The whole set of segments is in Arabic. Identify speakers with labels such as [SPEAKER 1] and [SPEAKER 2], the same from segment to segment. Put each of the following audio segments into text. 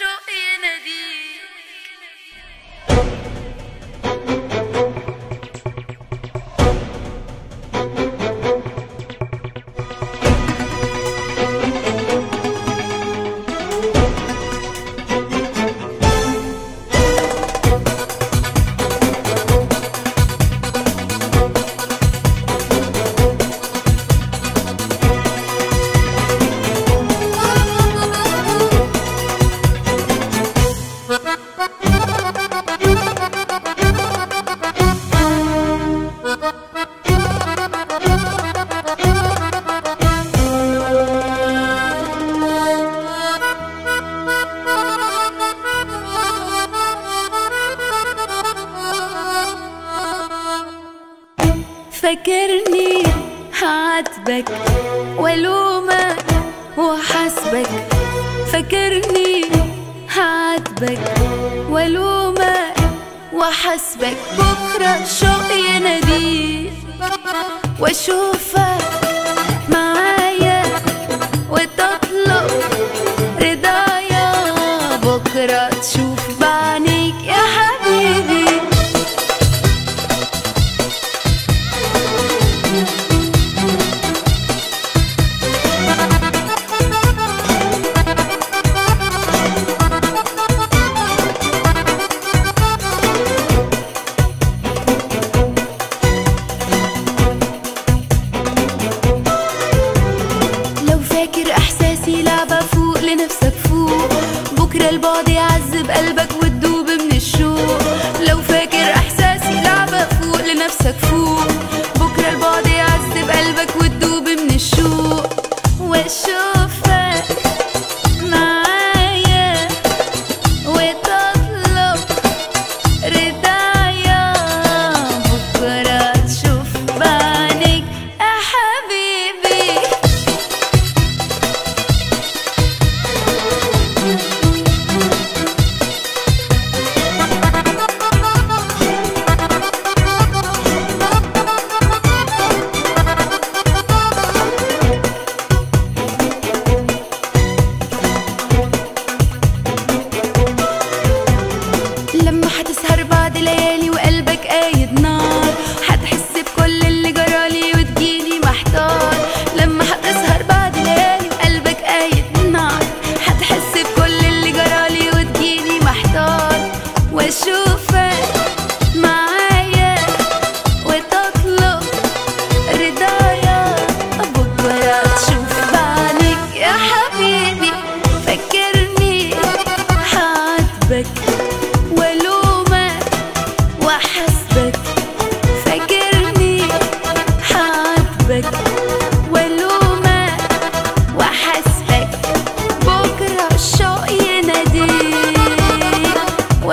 [SPEAKER 1] الشوق فاكرني هعاتبك والومك وحاسبك. فاكرني هعاتبك والومك وحاسبك. بكرة الشوق يناديك وأشوفك معايا وتطلب رضايا. بكرة تشوف البعد يعذب قلبك وتدوب من الشوق. لو فاكر إحساسي لعبة فوق لنفسك فوق. بكرة البعد يعذب قلبك وتدوب من الشوق. وأشوفك معايا وتطلب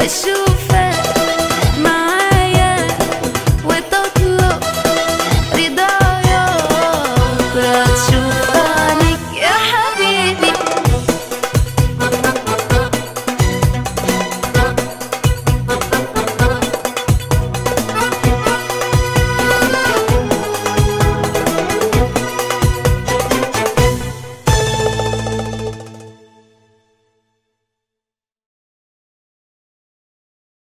[SPEAKER 1] wish you